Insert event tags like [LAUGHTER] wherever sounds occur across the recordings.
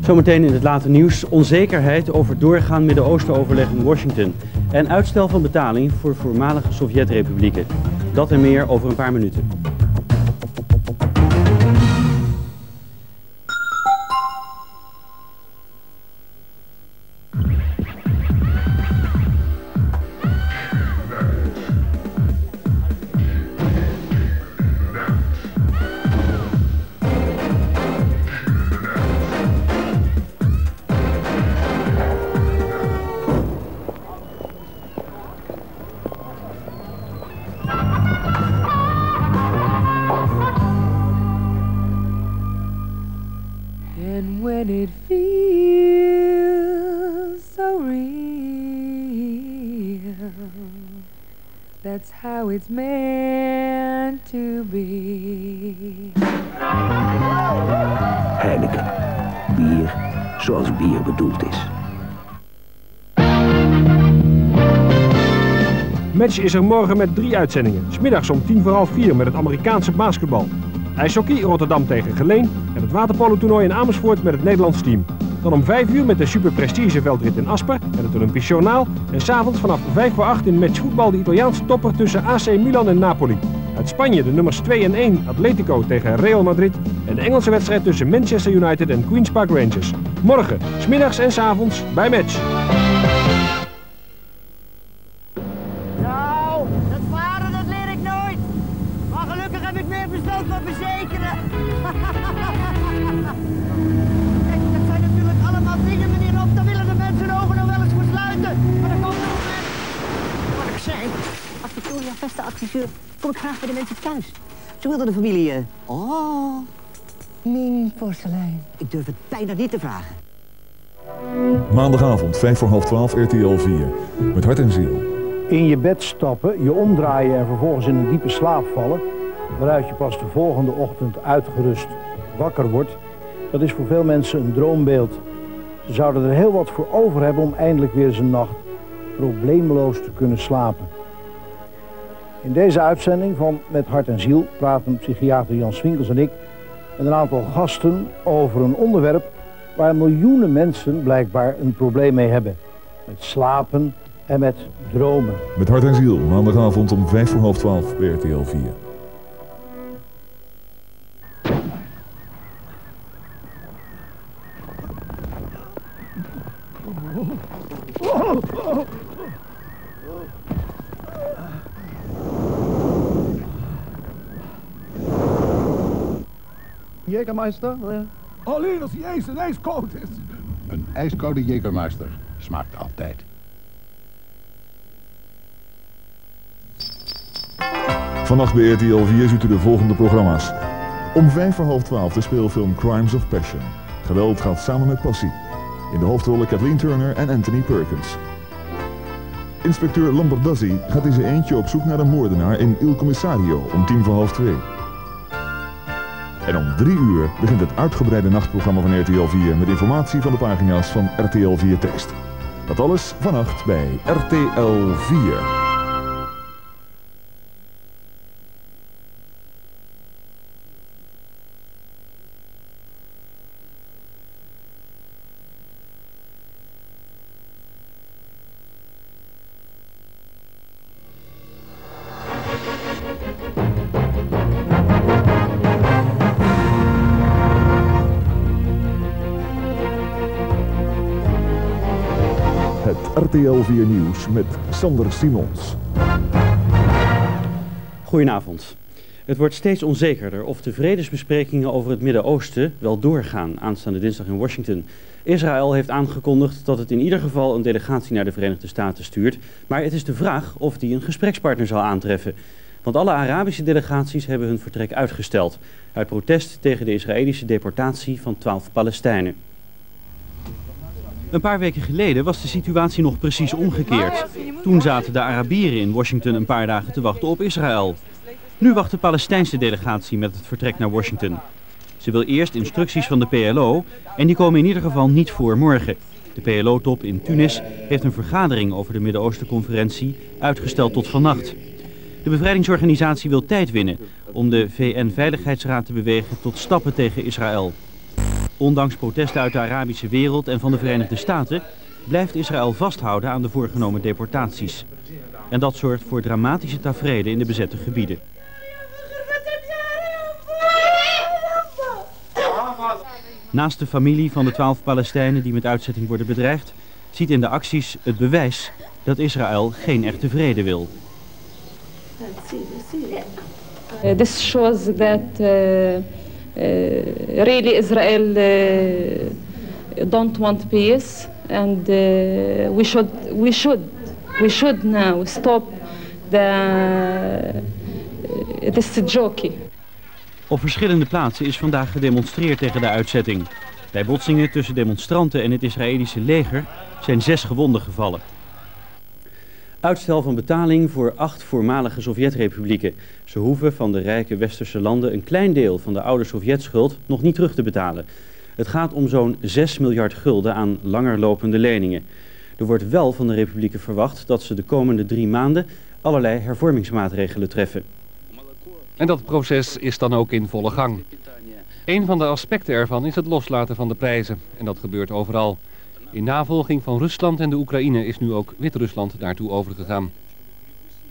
Zometeen in het late nieuws onzekerheid over doorgaan Midden-Oosten-overleg in Washington en uitstel van betaling voor voormalige Sovjet-republieken. Dat en meer over een paar minuten. Bier zoals bier bedoeld is. Match is er morgen met drie uitzendingen. Smiddags om tien voor half vier met het Amerikaanse basketbal. IJshockey Rotterdam tegen Geleen en het waterpolo-toernooi in Amersfoort met het Nederlands team. Dan om 5 uur met de Super Prestige veldrit in Asper en het Olympisch Journaal. En s'avonds vanaf 5 voor 8 in match voetbal de Italiaanse topper tussen AC Milan en Napoli. Uit Spanje de nummers 2 en 1 Atletico tegen Real Madrid. En de Engelse wedstrijd tussen Manchester United en Queen's Park Rangers. Morgen, smiddags en s'avonds bij match. Als Victoria Vesta adviseur kom ik graag bij de mensen thuis. Zo wilde de familie... eh, Oh, Ming porselein. Ik durf het bijna niet te vragen. Maandagavond, 5 voor half 12, RTL 4. Met hart en ziel. In je bed stappen, je omdraaien en vervolgens in een diepe slaap vallen, waaruit je pas de volgende ochtend uitgerust wakker wordt, dat is voor veel mensen een droombeeld. Ze zouden er heel wat voor over hebben om eindelijk weer eens een nacht probleemloos te kunnen slapen. In deze uitzending van Met Hart en Ziel praten psychiater Jan Swinkels en ik met een aantal gasten over een onderwerp waar miljoenen mensen blijkbaar een probleem mee hebben. Met slapen en met dromen. Met hart en ziel, maandagavond om 5 voor half 12 bij RTL 4. Jägermeister? Alleen als die ijs en ijskoud is. Een ijskoude Jägermeister smaakt altijd. Vannacht bij RTL 4 ziet u de volgende programma's. Om 5 voor half 12 de speelfilm Crimes of Passion. Geweld gaat samen met passie. In de hoofdrollen Kathleen Turner en Anthony Perkins. Inspecteur Lombardazzi gaat in zijn eentje op zoek naar een moordenaar in Il Commissario om tien voor half 2. En om drie uur begint het uitgebreide nachtprogramma van RTL 4 met informatie van de pagina's van RTL 4 Tekst. Dat alles vannacht bij RTL 4. Het RTL 4 Nieuws met Sander Simons. Goedenavond. Het wordt steeds onzekerder of de vredesbesprekingen over het Midden-Oosten wel doorgaan aanstaande dinsdag in Washington. Israël heeft aangekondigd dat het in ieder geval een delegatie naar de Verenigde Staten stuurt, maar het is de vraag of die een gesprekspartner zal aantreffen. Want alle Arabische delegaties hebben hun vertrek uitgesteld, uit protest tegen de Israëlische deportatie van 12 Palestijnen. Een paar weken geleden was de situatie nog precies omgekeerd. Toen zaten de Arabieren in Washington een paar dagen te wachten op Israël. Nu wacht de Palestijnse delegatie met het vertrek naar Washington. Ze wil eerst instructies van de PLO en die komen in ieder geval niet voor morgen. De PLO-top in Tunis heeft een vergadering over de Midden-Oosten-conferentie uitgesteld tot vannacht. De bevrijdingsorganisatie wil tijd winnen om de VN-veiligheidsraad te bewegen tot stappen tegen Israël. Ondanks protesten uit de Arabische wereld en van de Verenigde Staten blijft Israël vasthouden aan de voorgenomen deportaties. En dat zorgt voor dramatische tafereelen in de bezette gebieden. Naast de familie van de twaalf Palestijnen die met uitzetting worden bedreigd, ziet in de acties het bewijs dat Israël geen echte vrede wil. This shows that uh, really Israel uh, don't want peace, and uh, we should we should we should now stop the this. Op verschillende plaatsen is vandaag gedemonstreerd tegen de uitzetting. Bij botsingen tussen demonstranten en het Israëlische leger zijn zes gewonden gevallen. Uitstel van betaling voor acht voormalige Sovjetrepublieken. Ze hoeven van de rijke westerse landen een klein deel van de oude Sovjetschuld nog niet terug te betalen. Het gaat om zo'n 6 miljard gulden aan langerlopende leningen. Er wordt wel van de republieken verwacht dat ze de komende drie maanden allerlei hervormingsmaatregelen treffen. En dat proces is dan ook in volle gang. Een van de aspecten ervan is het loslaten van de prijzen. En dat gebeurt overal. In navolging van Rusland en de Oekraïne is nu ook Wit-Rusland daartoe overgegaan.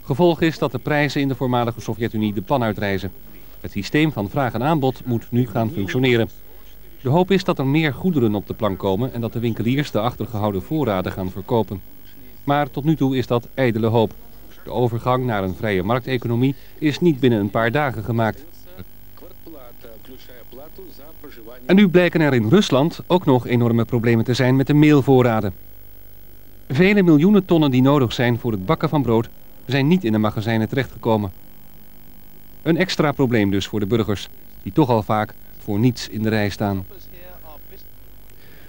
Gevolg is dat de prijzen in de voormalige Sovjet-Unie de pan uitreizen. Het systeem van vraag en aanbod moet nu gaan functioneren. De hoop is dat er meer goederen op de plank komen en dat de winkeliers de achtergehouden voorraden gaan verkopen. Maar tot nu toe is dat ijdele hoop. De overgang naar een vrije markteconomie is niet binnen een paar dagen gemaakt. En nu blijken er in Rusland ook nog enorme problemen te zijn met de meelvoorraden. Vele miljoenen tonnen die nodig zijn voor het bakken van brood zijn niet in de magazijnen terechtgekomen. Een extra probleem dus voor de burgers, die toch al vaak voor niets in de rij staan.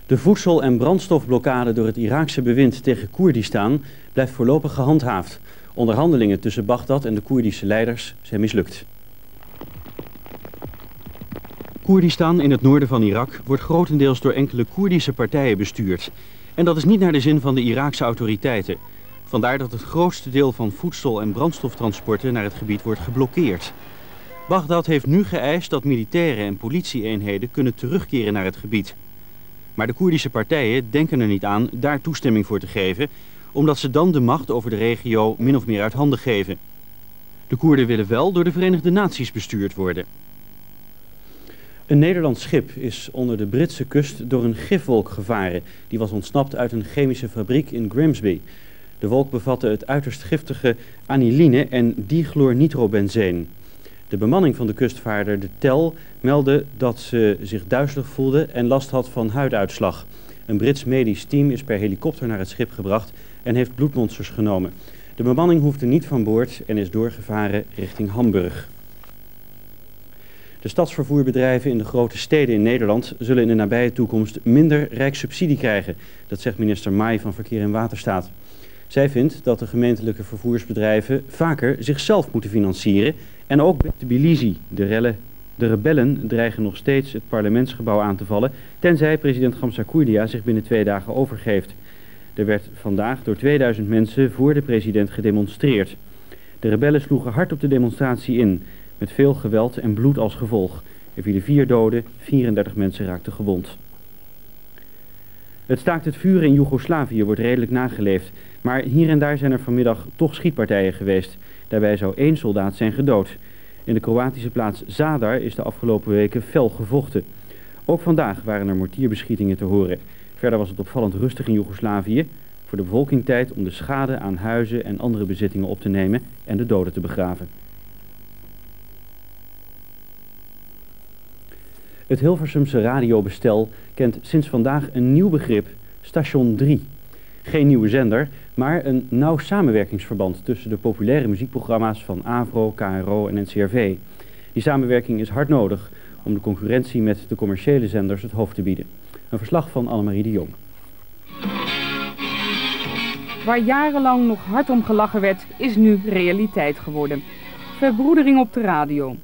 De voedsel- en brandstofblokkade door het Iraakse bewind tegen Koerdistan blijft voorlopig gehandhaafd. Onderhandelingen tussen Bagdad en de Koerdische leiders zijn mislukt. Koerdistan in het noorden van Irak wordt grotendeels door enkele Koerdische partijen bestuurd. En dat is niet naar de zin van de Iraakse autoriteiten. Vandaar dat het grootste deel van voedsel- en brandstoftransporten naar het gebied wordt geblokkeerd. Bagdad heeft nu geëist dat militaire en politieeenheden kunnen terugkeren naar het gebied. Maar de Koerdische partijen denken er niet aan daar toestemming voor te geven, omdat ze dan de macht over de regio min of meer uit handen geven. De Koerden willen wel door de Verenigde Naties bestuurd worden. Een Nederlands schip is onder de Britse kust door een gifwolk gevaren. Die was ontsnapt uit een chemische fabriek in Grimsby. De wolk bevatte het uiterst giftige aniline en dichlornitrobenzeen. De bemanning van de kustvaarder de Tel meldde dat ze zich duizelig voelde en last had van huiduitslag. Een Brits medisch team is per helikopter naar het schip gebracht en heeft bloedmonsters genomen. De bemanning hoefde niet van boord en is doorgevaren richting Hamburg. De stadsvervoerbedrijven in de grote steden in Nederland zullen in de nabije toekomst minder rijkssubsidie krijgen. Dat zegt minister Maai van Verkeer en Waterstaat. Zij vindt dat de gemeentelijke vervoersbedrijven vaker zichzelf moeten financieren. En ook de de, rellen, de rebellen, dreigen nog steeds het parlementsgebouw aan te vallen, tenzij president Gamsa zich binnen twee dagen overgeeft. Er werd vandaag door 2000 mensen voor de president gedemonstreerd. De rebellen sloegen hard op de demonstratie in, met veel geweld en bloed als gevolg. Er vielen vier doden, 34 mensen raakten gewond. Het staakt het vuren in Joegoslavië wordt redelijk nageleefd, maar hier en daar zijn er vanmiddag toch schietpartijen geweest. Daarbij zou één soldaat zijn gedood. In de Kroatische plaats Zadar is de afgelopen weken fel gevochten. Ook vandaag waren er mortierbeschietingen te horen. Verder was het opvallend rustig in Joegoslavië. Voor de bevolking tijd om de schade aan huizen en andere bezittingen op te nemen en de doden te begraven. Het Hilversumse radiobestel kent sinds vandaag een nieuw begrip, station 3. Geen nieuwe zender, maar een nauw samenwerkingsverband tussen de populaire muziekprogramma's van AVRO, KRO en NCRV. Die samenwerking is hard nodig om de concurrentie met de commerciële zenders het hoofd te bieden. Een verslag van Annemarie de Jong. Waar jarenlang nog hard om gelachen werd, is nu realiteit geworden. Verbroedering op de radio.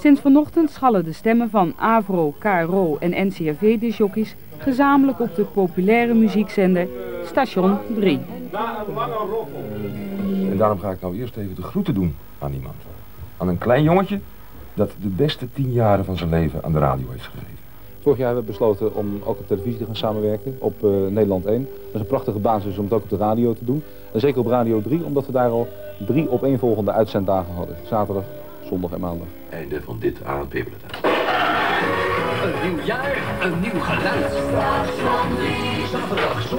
Sinds vanochtend schallen de stemmen van AVRO, KRO en NCRV-disjockeys gezamenlijk op de populaire muziekzender Station 3. En daarom ga ik nou eerst even de groeten doen aan iemand. Aan een klein jongetje dat de beste tien jaren van zijn leven aan de radio heeft gegeven. Vorig jaar hebben we besloten om ook op televisie te gaan samenwerken, op uh, Nederland 1. Dat is een prachtige basis om het ook op de radio te doen. En zeker op Radio 3, omdat we daar al drie opeenvolgende uitzenddagen hadden. Zaterdag, zondag en maandag. Einde van dit ANP-bulletin. Een nieuw jaar, een nieuw geluid.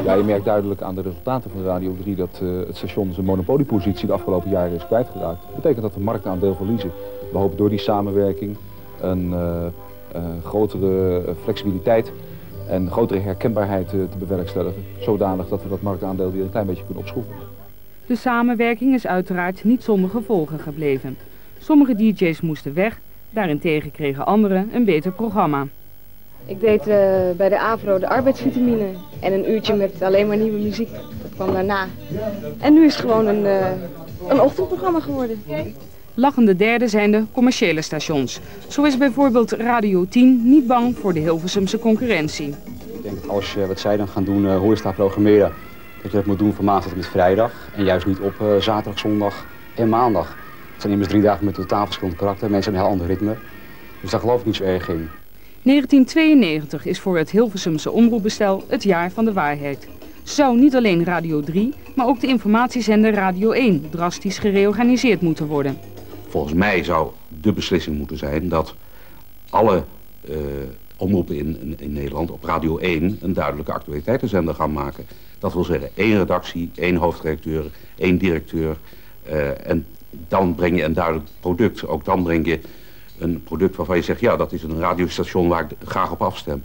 Ja, je merkt duidelijk aan de resultaten van Radio 3 dat uh, het station zijn monopoliepositie de afgelopen jaren is kwijtgeraakt. Dat betekent dat we marktaandeel verliezen. We hopen door die samenwerking een uh, uh, grotere flexibiliteit en grotere herkenbaarheid te bewerkstelligen. Zodanig dat we dat marktaandeel weer een klein beetje kunnen opschroeven. De samenwerking is uiteraard niet zonder gevolgen gebleven. Sommige DJ's moesten weg, daarentegen kregen anderen een beter programma. Ik deed uh, bij de AVRO de arbeidsvitamine en een uurtje met alleen maar nieuwe muziek. Dat kwam daarna. En nu is het gewoon een, uh, een ochtendprogramma geworden. Lachende derde zijn de commerciële stations. Zo is bijvoorbeeld Radio 10 niet bang voor de Hilversumse concurrentie. Ik denk dat als je wat zij dan gaan doen, uh, hoe is dat programmeren, dat je dat moet doen van maandag tot met vrijdag. En juist niet op zaterdag, zondag en maandag. Het zijn immers drie dagen met totaal verschillend karakter. Mensen hebben een heel ander ritme. Dus daar geloof ik niet zo erg in. 1992 is voor het Hilversumse omroepbestel het jaar van de waarheid. Zou niet alleen Radio 3, maar ook de informatiezender Radio 1 drastisch gereorganiseerd moeten worden. Volgens mij zou de beslissing moeten zijn dat alle uh, omroepen in, in, in, Nederland op Radio 1 een duidelijke actualiteitenzender gaan maken. Dat wil zeggen één redactie, één hoofdredacteur, één directeur. Uh, en dan breng je een duidelijk product. Ook dan breng je een product waarvan je zegt, ja, dat is een radiostation waar ik graag op afstem.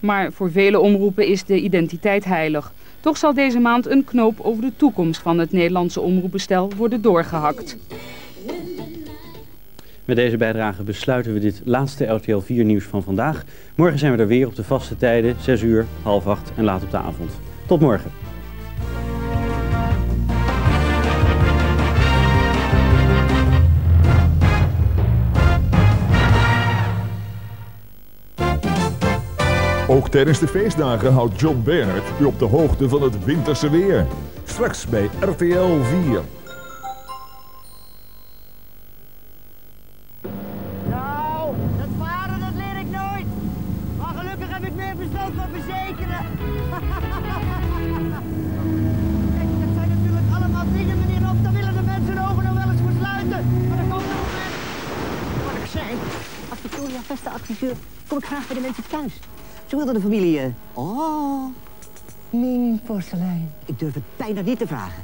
Maar voor vele omroepen is de identiteit heilig. Toch zal deze maand een knoop over de toekomst van het Nederlandse omroepbestel worden doorgehakt. Met deze bijdrage besluiten we dit laatste RTL 4 nieuws van vandaag. Morgen zijn we er weer op de vaste tijden, 6 uur, half 8 en laat op de avond. Tot morgen. Ook tijdens de feestdagen houdt John Bernard u op de hoogte van het winterse weer. Straks bij RTL 4. Nou, dat varen dat leer ik nooit. Maar gelukkig heb ik meer verstand van verzekeren. [LAUGHS] Kijk, dat zijn natuurlijk allemaal dingen, meneer Op. Daar willen de mensen ogen nog wel eens voor sluiten. Maar dan komt er. Wat ik zei, als Victoria Vesta adviseur kom ik graag bij de mensen thuis. Zo wilde de familie... Uh... Oh, Ming porselein. Ik durf het bijna niet te vragen.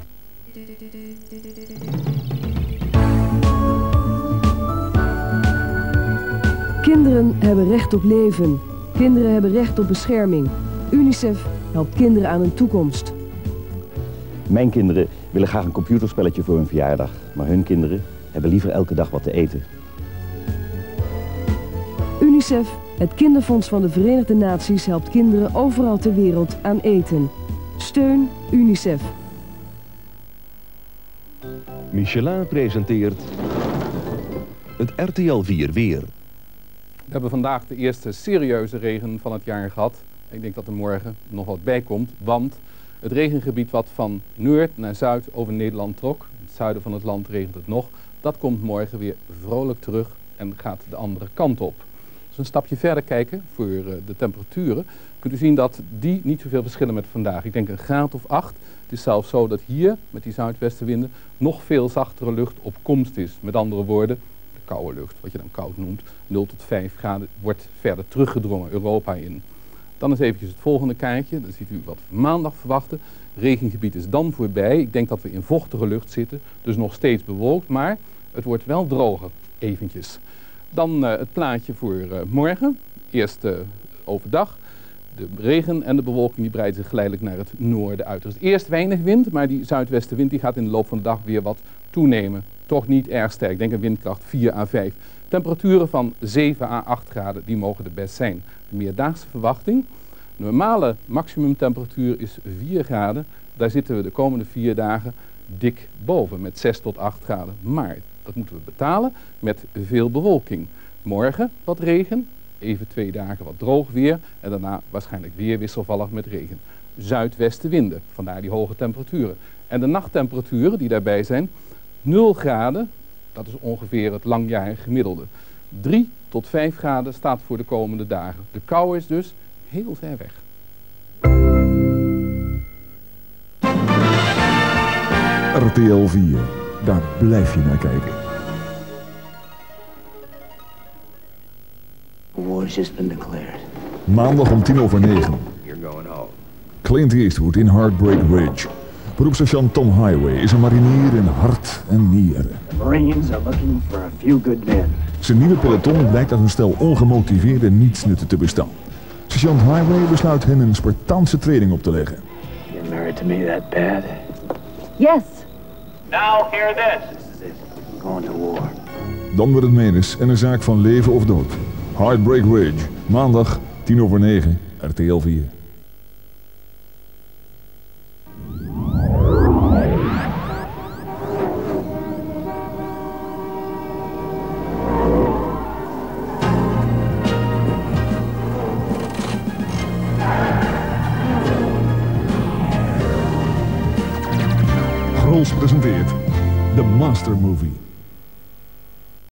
Kinderen hebben recht op leven. Kinderen hebben recht op bescherming. UNICEF helpt kinderen aan een toekomst. Mijn kinderen willen graag een computerspelletje voor hun verjaardag. Maar hun kinderen hebben liever elke dag wat te eten. UNICEF het Kinderfonds van de Verenigde Naties helpt kinderen overal ter wereld aan eten. Steun UNICEF. Michelin presenteert het RTL 4 weer. We hebben vandaag de eerste serieuze regen van het jaar gehad. Ik denk dat er morgen nog wat bij komt, want het regengebied wat van noord naar zuid over Nederland trok, in het zuiden van het land regent het nog, dat komt morgen weer vrolijk terug en gaat de andere kant op. Als we een stapje verder kijken voor uh, de temperaturen, kunt u zien dat die niet zoveel verschillen met vandaag. Ik denk een graad of 8. Het is zelfs zo dat hier, met die zuidwestenwinden, nog veel zachtere lucht op komst is. Met andere woorden, de koude lucht, wat je dan koud noemt, 0 tot 5 graden, wordt verder teruggedrongen Europa in. Dan is eventjes het volgende kaartje, dan ziet u wat we maandag verwachten. Regengebied is dan voorbij. Ik denk dat we in vochtige lucht zitten, dus nog steeds bewolkt, maar het wordt wel droger, eventjes. Dan uh, het plaatje voor uh, morgen. Eerst uh, overdag. De regen en de bewolking die breidt zich geleidelijk naar het noorden uit. Er is eerst weinig wind, maar die zuidwestenwind die gaat in de loop van de dag weer wat toenemen. Toch niet erg sterk. Ik denk een windkracht 4 à 5. Temperaturen van 7 à 8 graden, die mogen de best zijn. De meerdaagse verwachting. Normale maximumtemperatuur is 4 graden. Daar zitten we de komende vier dagen dik boven met 6 tot 8 graden. Maar dat moeten we betalen met veel bewolking. Morgen wat regen, even twee dagen wat droog weer en daarna waarschijnlijk weer wisselvallig met regen. Zuidwestenwinden, vandaar die hoge temperaturen. En de nachttemperaturen die daarbij zijn, 0 graden, dat is ongeveer het langjarig gemiddelde. 3 tot 5 graden staat voor de komende dagen. De kou is dus heel ver weg. RTL 4, daar blijf je naar kijken. War's just been declared. Maandag om tien over negen. You're going home. Clint Eastwood in Heartbreak Ridge. Beroepssergeant Tom Highway is een marinier in hart en nieren. Marines are looking for a few good men. Zijn nieuwe peloton blijkt uit een stel ongemotiveerde nietsnutten te bestaan. Sergeant Highway besluit hen een Spartaanse training op te leggen. You're married to me that bad? Yes. Now hear this. This is it. I'm going to war. Dan wordt het menens en een zaak van leven of dood. Heartbreak Ridge, maandag 10 over 9, RTL 4.